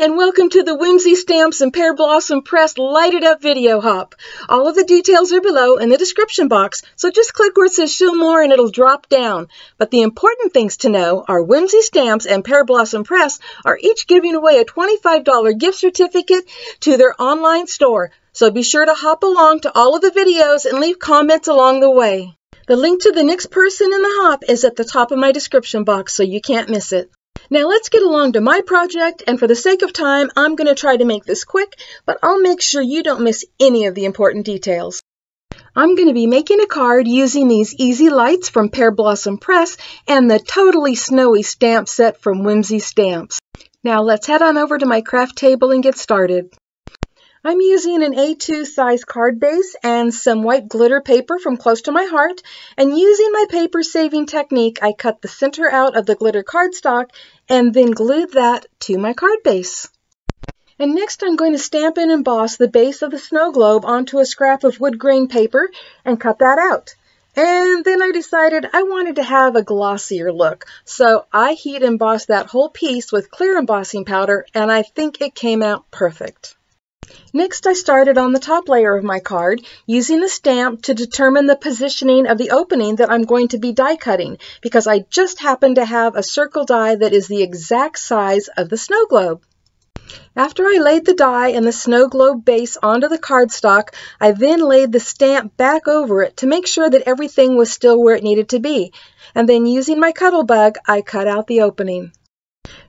and welcome to the Whimsy Stamps and Pear Blossom Press Light It Up video hop. All of the details are below in the description box, so just click where it says show more and it'll drop down. But the important things to know are Whimsy Stamps and Pear Blossom Press are each giving away a $25 gift certificate to their online store, so be sure to hop along to all of the videos and leave comments along the way. The link to the next person in the hop is at the top of my description box, so you can't miss it. Now let's get along to my project, and for the sake of time, I'm going to try to make this quick, but I'll make sure you don't miss any of the important details. I'm going to be making a card using these EZ Lights from Pear Blossom Press and the Toadally Snowy stamp set from Whimsy Stamps. Now let's head on over to my craft table and get started. I'm using an A2 size card base and some white glitter paper from Close to My Heart, and using my paper saving technique, I cut the center out of the glitter cardstock and then glued that to my card base. And next I'm going to stamp and emboss the base of the snow globe onto a scrap of wood grain paper and cut that out. And then I decided I wanted to have a glossier look, so I heat embossed that whole piece with clear embossing powder and I think it came out perfect. Next, I started on the top layer of my card using the stamp to determine the positioning of the opening that I'm going to be die cutting because I just happen to have a circle die that is the exact size of the snow globe. After I laid the die and the snow globe base onto the cardstock, I then laid the stamp back over it to make sure that everything was still where it needed to be. And then using my Cuttlebug, I cut out the opening.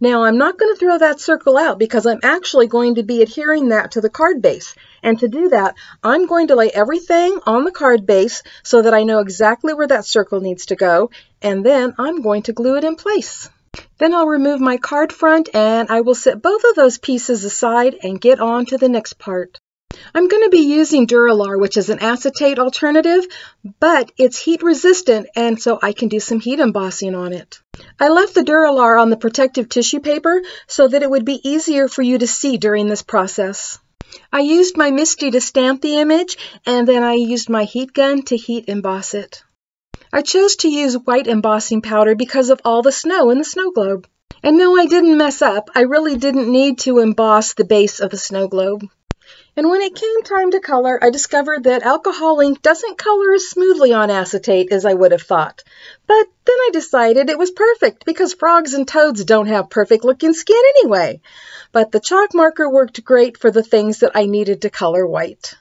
Now I'm not going to throw that circle out because I'm actually going to be adhering that to the card base. And to do that, I'm going to lay everything on the card base so that I know exactly where that circle needs to go, and then I'm going to glue it in place. Then I'll remove my card front and I will set both of those pieces aside and get on to the next part. I'm going to be using Duralar, which is an acetate alternative, but it's heat resistant and so I can do some heat embossing on it. I left the Duralar on the protective tissue paper so that it would be easier for you to see during this process. I used my MISTI to stamp the image and then I used my heat gun to heat emboss it. I chose to use white embossing powder because of all the snow in the snow globe. And no, I didn't mess up. I really didn't need to emboss the base of the snow globe. And when it came time to color, I discovered that alcohol ink doesn't color as smoothly on acetate as I would have thought. But then I decided it was perfect because frogs and toads don't have perfect looking skin anyway. But the chalk marker worked great for the things that I needed to color white.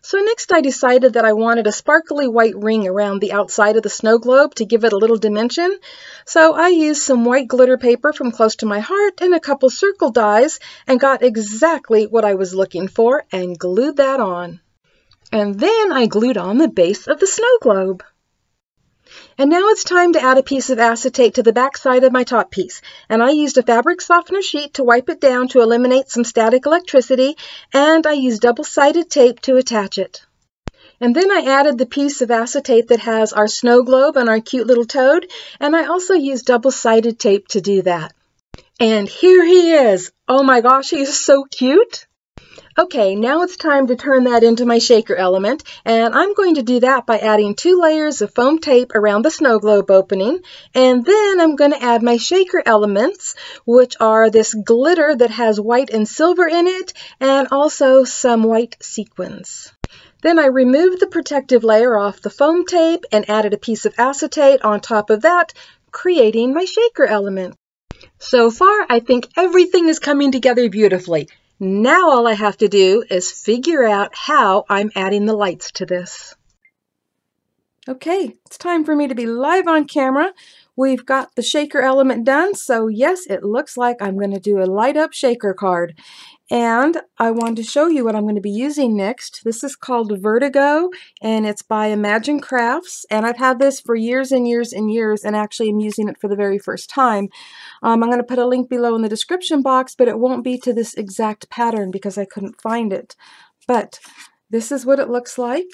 So next I decided that I wanted a sparkly white ring around the outside of the snow globe to give it a little dimension. So I used some white glitter paper from Close to My Heart and a couple circle dies and got exactly what I was looking for and glued that on. And then I glued on the base of the snow globe. And now it's time to add a piece of acetate to the back side of my top piece. And I used a fabric softener sheet to wipe it down to eliminate some static electricity, and I used double-sided tape to attach it. And then I added the piece of acetate that has our snow globe and our cute little toad, and I also used double-sided tape to do that. And here he is! Oh my gosh, he's so cute! Okay, now it's time to turn that into my shaker element, and I'm going to do that by adding two layers of foam tape around the snow globe opening, and then I'm going to add my shaker elements, which are this glitter that has white and silver in it, and also some white sequins. Then I removed the protective layer off the foam tape and added a piece of acetate on top of that, creating my shaker element. So far, I think everything is coming together beautifully. Now all I have to do is figure out how I'm adding the lights to this. Okay, it's time for me to be live on camera. We've got the shaker element done, so yes, it looks like I'm going to do a light up shaker card. And I want to show you what I'm going to be using next. This is called Vertigo, and it's by Imagine Crafts. And I've had this for years and years and years, and actually I'm using it for the very first time. Um, I'm going to put a link below in the description box, but it won't be to this exact pattern because I couldn't find it. But this is what it looks like.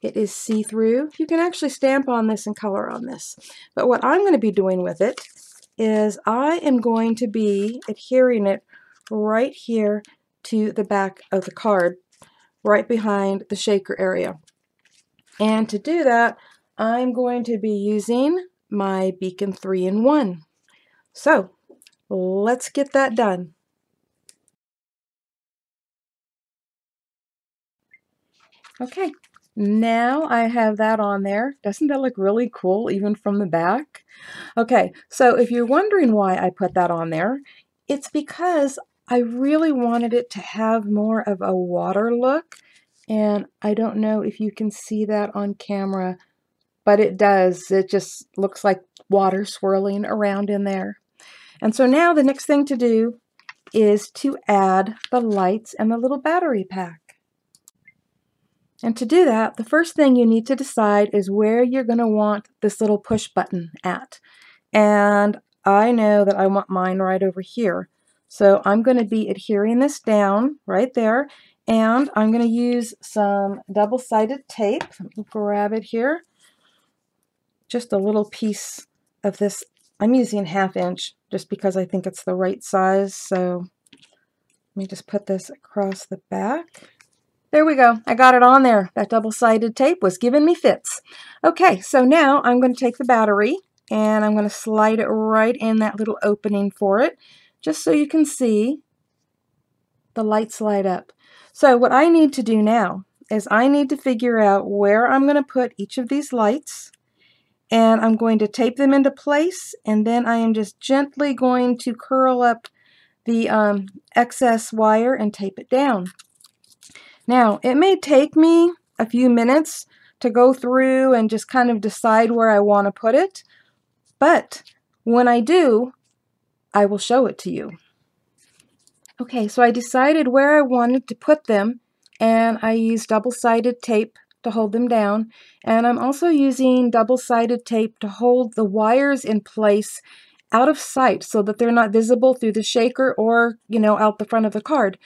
It is see-through. You can actually stamp on this and color on this. But what I'm going to be doing with it is I am going to be adhering it right here to the back of the card, right behind the shaker area. And to do that, I'm going to be using my Beacon 3-in-1. So, let's get that done. Okay, now I have that on there. Doesn't that look really cool even from the back? Okay, so if you're wondering why I put that on there, it's because I really wanted it to have more of a water look. And I don't know if you can see that on camera, but it does. It just looks like water swirling around in there. And so now the next thing to do is to add the lights and the little battery pack. And to do that, the first thing you need to decide is where you're going to want this little push button at. And I know that I want mine right over here. So I'm going to be adhering this down right there. And I'm going to use some double-sided tape. Let me grab it here. Just a little piece of this. I'm using half inch just because I think it's the right size. So let me just put this across the back. There we go. I got it on there. That double-sided tape was giving me fits. Okay, so now I'm going to take the battery and I'm going to slide it right in that little opening for it just so you can see the lights light up. So what I need to do now is I need to figure out where I'm going to put each of these lights and I'm going to tape them into place and then I am just gently going to curl up the um, excess wire and tape it down. Now, it may take me a few minutes to go through and just kind of decide where I want to put it, but when I do, I will show it to you. Okay, so I decided where I wanted to put them, and I used double-sided tape to hold them down, and I'm also using double-sided tape to hold the wires in place out of sight so that they're not visible through the shaker or, you know, out the front of the card.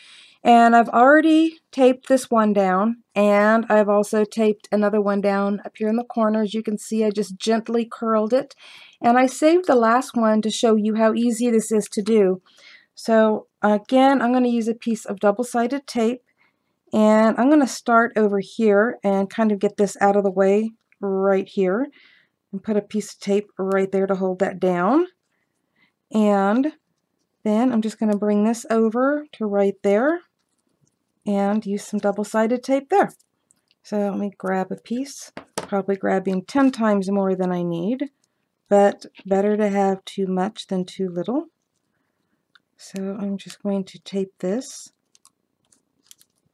And I've already taped this one down and I've also taped another one down up here in the corner. As you can see, I just gently curled it. And I saved the last one to show you how easy this is to do. So again, I'm going to use a piece of double-sided tape and I'm going to start over here and kind of get this out of the way right here and put a piece of tape right there to hold that down. And then I'm just going to bring this over to right there and use some double-sided tape there. So let me grab a piece, probably grabbing 10 times more than I need, but better to have too much than too little. So I'm just going to tape this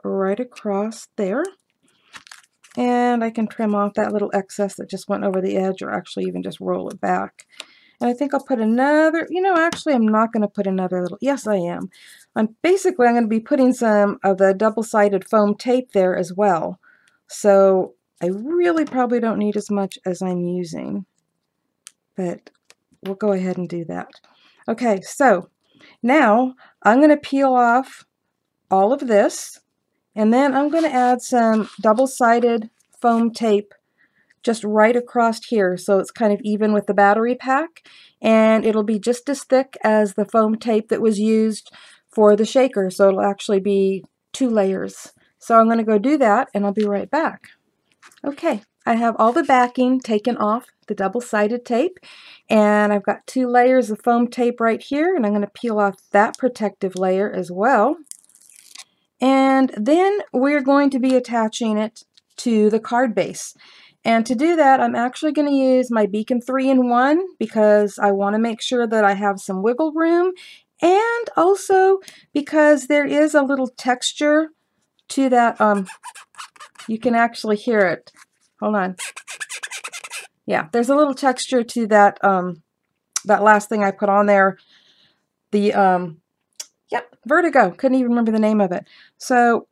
right across there. And I can trim off that little excess that just went over the edge or actually even just roll it back. And I think I'll put another, you know, actually I'm not going to put another little, yes I am. I'm basically, I'm going to be putting some of the double-sided foam tape there as well. So I really probably don't need as much as I'm using. But we'll go ahead and do that. Okay, so now I'm going to peel off all of this. And then I'm going to add some double-sided foam tape just right across here so it's kind of even with the battery pack and it'll be just as thick as the foam tape that was used for the shaker so it'll actually be two layers. So I'm going to go do that and I'll be right back. Okay, I have all the backing taken off the double-sided tape and I've got two layers of foam tape right here and I'm going to peel off that protective layer as well. And then we're going to be attaching it to the card base. And to do that, I'm actually going to use my Beacon 3-in-1 because I want to make sure that I have some wiggle room and also because there is a little texture to that. Um, you can actually hear it. Hold on. Yeah, there's a little texture to that um, that last thing I put on there. The, um, yep, Vertigo. Couldn't even remember the name of it. So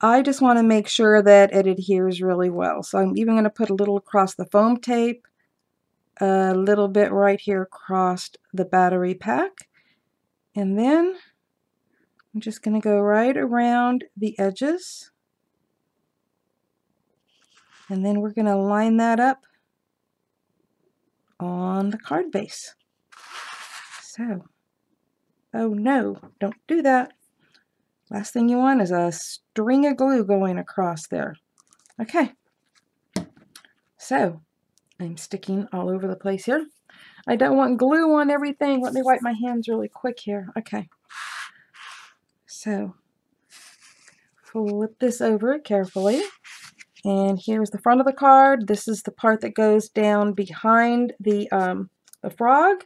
I just want to make sure that it adheres really well. So I'm even going to put a little across the foam tape, a little bit right here across the battery pack. And then I'm just going to go right around the edges. And then we're going to line that up on the card base. So, oh no, don't do that. Last thing you want is a string of glue going across there. Okay, so I'm sticking all over the place here. I don't want glue on everything. Let me wipe my hands really quick here. Okay. So, flip this over carefully. And here's the front of the card. This is the part that goes down behind the, um, the frog.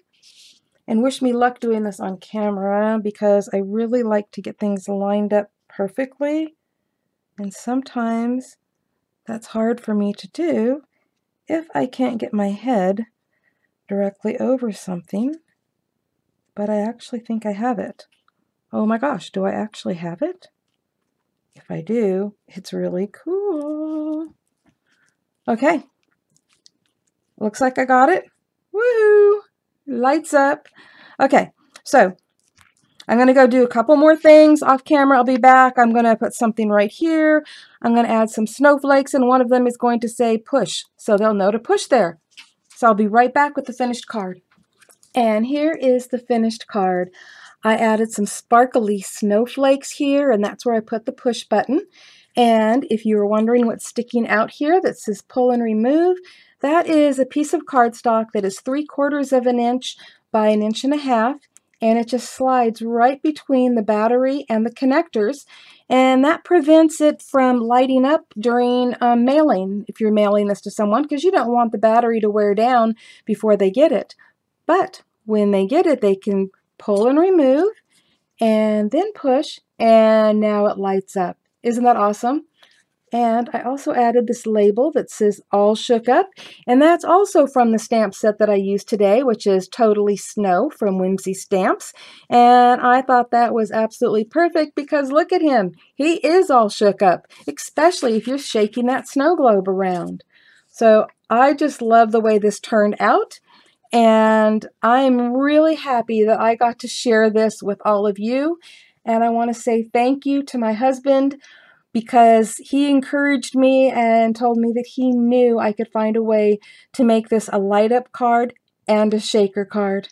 And wish me luck doing this on camera because I really like to get things lined up perfectly. And sometimes that's hard for me to do if I can't get my head directly over something. But I actually think I have it. Oh my gosh, do I actually have it? If I do, it's really cool. Okay. Looks like I got it. Woohoo! Lights up. Okay, so I'm going to go do a couple more things off camera. I'll be back. I'm going to put something right here. I'm going to add some snowflakes, and one of them is going to say push, so they'll know to push there. So I'll be right back with the finished card. And here is the finished card. I added some sparkly snowflakes here, and that's where I put the push button. And if you were wondering what's sticking out here that says pull and remove, that is a piece of cardstock that is three quarters of an inch by an inch and a half, and it just slides right between the battery and the connectors, and that prevents it from lighting up during um, mailing, if you're mailing this to someone, because you don't want the battery to wear down before they get it. But when they get it, they can pull and remove, and then push, and now it lights up. Isn't that awesome? And I also added this label that says All Shook Up, and that's also from the stamp set that I used today, which is Toadally Snow from Whimsy Stamps. And I thought that was absolutely perfect because look at him. He is all shook up, especially if you're shaking that snow globe around. So I just love the way this turned out. And I'm really happy that I got to share this with all of you. And I want to say thank you to my husband because he encouraged me and told me that he knew I could find a way to make this a light up card and a shaker card.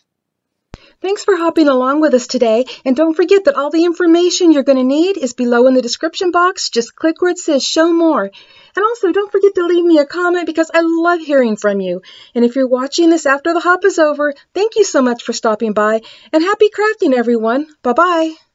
Thanks for hopping along with us today, and don't forget that all the information you're going to need is below in the description box. Just click where it says show more. And also, don't forget to leave me a comment because I love hearing from you. And if you're watching this after the hop is over, thank you so much for stopping by, and happy crafting, everyone. Bye-bye.